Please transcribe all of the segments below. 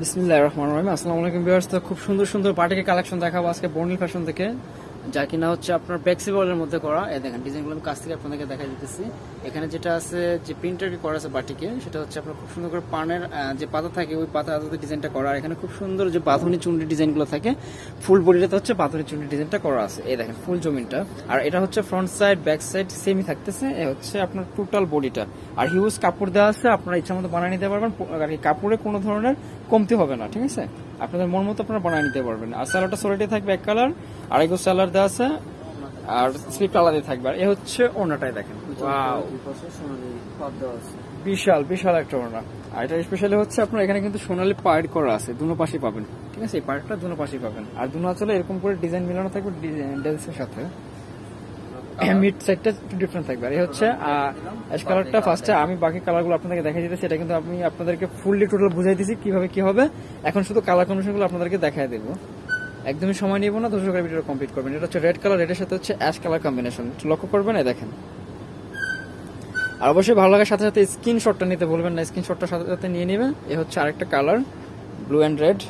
বিসমিল্লাহির রহমান রহিম। আসসালামু আলাইকুম ভিউয়ার্স। তো খুব সুন্দর সুন্দর পার্টিকে কালেকশন দেখাবো আজকে বর্নিল ফ্যাশন থেকে। যা কিনা হচ্ছে আপনার ফ্লেক্সিবলের মধ্যে করা। এই দেখেন, ডিজাইনগুলো আমি কাছ থেকে আপনাদেরকে দেখা দিতেছি। এখানে যেটা আছে, যে প্রিন্টার করা আছে বাটিকে, সেটা হচ্ছে আপনার খুব সুন্দর করে পানের যে পাতা থাকে, ওই পাতা আদতে ডিজাইনটা করা। আর এখানে খুব সুন্দর যে বাঁধনি চুন্ডি ডিজাইনগুলো থাকে, ফুল বডিটাতে হচ্ছে বাঁধনি চুন্ডি ডিজাইনটা করা আছে। এই দেখেন, ফুল জমিনটা। আর এটা হচ্ছে ফ্রন্ট সাইড ব্যাক সাইড সেমই থাকতেছে। এ হচ্ছে আপনার টোটাল বডিটা আর হিউজ কাপড় দেওয়া আছে, আপনারা ইচ্ছা মতো বানিয়ে নিতে পারবেন। কাপড়ে কোনো ধরনের কমতি হবে না, ঠিক আছে? আপনাদের মন মতো আপনারা বানিয়ে নিতে পারবেন। আর স্যালাডটা সোলাইটে থাকবে এক কালার আর এগুলো স্যালাড দেওয়া আছে, আর স্লিপ আলাদা থাকবে। আর এ হচ্ছে ওনাটাই দেখেন। বিশাল বিশাল একটা ওনা। আর এটা স্পেশালি হচ্ছে আপনার এখানে কিন্তু সোনালি পাইড করা আছে, দুনো পাশে পাবেন। ঠিক আছে? এই পাইডটা দুনো পাশে পাবেন। আর দুনো চলে এরকম করে ডিজাইন মিলানো থাকবে ডেন্সের সাথে। মিড সাইডটা একটু ডিফারেন্ট থাকবে। আর হচ্ছে অ্যাশ কালারটা ফার্স্টে আমি বাকি কালারগুলো আপনাদেরকে দেখাই দিতেছি। এটা কিন্তু আমি আপনাদেরকে ফুললি টোটাল বুঝাই দিছি কীভাবে কি হবে। এখন শুধু কালার কম্বিনেশনগুলো আপনাদেরকে দেখাই দেবো। একদমই সময় নিব না দর্শকের ভিডিও কমপ্লিট করবেন। এটা হচ্ছে রেড কালার রেডের সাথে হচ্ছে অ্যাশ কালার কম্বিনেশন লক্ষ্য করবেন, এই দেখেন। আর অবশ্যই ভালো লাগার সাথে সাথে স্ক্রিনশটটা নিতে বলবেন না। স্ক্রিনশটটা সাথে সাথে নিয়ে নেবেন। এ হচ্ছে আরেকটা কালার ব্লু অ্যান্ড রেড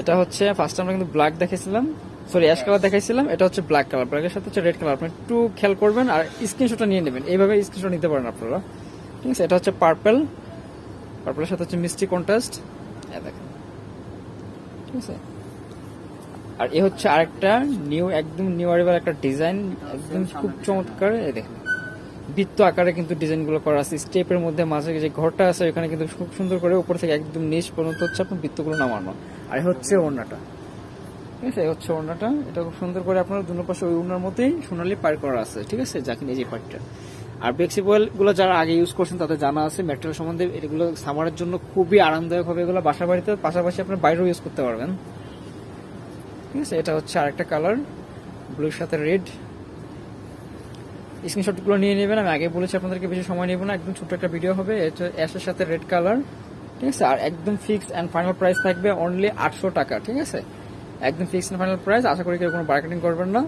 এটা হচ্ছে ফার্স্ট আমরা কিন্তু ব্ল্যাক দেখেছিলাম। সরি অ্যাশ কালার দেখাইছিলাম এটা হচ্ছে ব্ল্যাক কালার ব্ল্যাকের সাথে হচ্ছে রেড কালার আপনি একটু খেয়াল করবেন আর স্ক্রিনশটটা নিয়ে নেবেন। এইভাবে স্ক্রিনশট নিতে পারেন আপনারা। ঠিক আছে, এটা হচ্ছে পার্পেল পার্পেলের সাথে হচ্ছে মিষ্টি কন্ট্রাস্ট দেখেন। ঠিক আছে? আর এ হচ্ছে আরেকটা নিউ একদম নিউ আরিভাল একটা ডিজাইন একদম খুব চমৎকার। এই দেখেন। বৃত্ত আকারে কিন্তু ডিজাইনগুলো করা আছে। স্টেপের মধ্যে মাঝে যে ঘরটা আছে, ওখানে কিন্তু খুব সুন্দর করে উপর থেকে একদম নিচ পর্যন্ত হচ্ছে আপনার বৃত্তগুলো নামানো। আর হচ্ছে ওড়নাটা। ঠিক আছে? হচ্ছে ওড়নাটা। এটা খুব সুন্দর করে আপনার দুনো পাশে ওই ওড়নার মধ্যেই সোনালি পার করা আছে। ঠিক আছে? যাকে, এই যে পার্টটা আর ফ্লেক্সিবলগুলো যারা আগে ইউজ করছেন, তাদের জানা আছে ম্যাটেরিয়াল সম্বন্ধে। এগুলো সামারের জন্য খুবই আরামদায়ক হবে এগুলো বাসা বাড়িতে পাশাপাশি আপনার বাইরেও ইউজ করতে পারবেন। ঠিক আছে? এটা হচ্ছে আরেকটা কালার ব্লুর সাথে রেড স্ক্রিনশটগুলো নিয়ে নেবেন, আমি আগে বলেছি আপনাদেরকে বেশি সময় নেব না, একদম ছোট্ট একটা ভিডিও হবে অ্যাশের সাথে রেড কালার ঠিক আছে? আর একদম ফিক্সড অ্যান্ড ফাইনাল প্রাইস থাকবে অনলি আটশো টাকা, ঠিক আছে? একদম ফিক্সড অ্যান্ড ফাইনাল প্রাইস আশা করি কেউ কোনো মার্কেটিং করবেন না,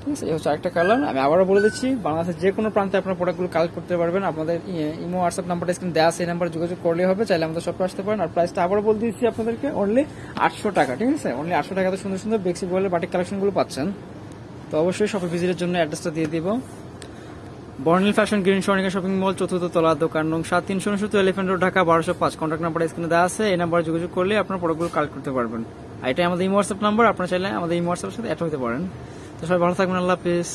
ঠিক আছে? এই হচ্ছে আরেকটা কালার আমি আবারও বলে দিচ্ছি, বাংলাদেশের যে কোনো প্রান্তে আপনার প্রোডাক্টগুলো কালেক্ট করতে পারবেন, আপনাদের ইমো হোয়াটসঅ্যাপ নাম্বারটা স্ক্রিন দেওয়া সেই নাম্বারে যোগাযোগ করলে হবে, চাইলে আমাদের শপে আসতে পারেন। আর প্রাইসটা আবারও বলে দিচ্ছি আপনাদেরকে অনলি আটশো টাকা, ঠিক আছে? অনলি আটশো টাকাতে সুন্দর সুন্দর বেক্সি বলে বাটিক কালেকশনগুলো পাচ্ছেন। তো অবশ্যই শপে ভিজিটের জন্য অ্যাড্রেসটা দিয়ে দিব। Bornil fashion, green Swarnika shopping mall, চতুর্থ তলা দোকান নং সাত তিনশো উনসত্তর এলিফেন্ট রোড, ঢাকা বারোশো পাঁচ। কন্ট্যাক্ট নাম্বার স্ক্রিনে দেওয়া আছে। এই নাম্বারে যোগাযোগ করলে আপনার প্রোডাক্টগুলো কালেক্ট করতে পারবেন। আর এটাই আমাদের ইমোয়াটসঅ্যাপ হোয়াটসঅ্যাপ নাম্বার আপনার চাইলে আমাদের এই সাথে অ্যাড হতে পারেন। তো সবাই ভালো থাকবেন। আল্লাহ হাফিজ।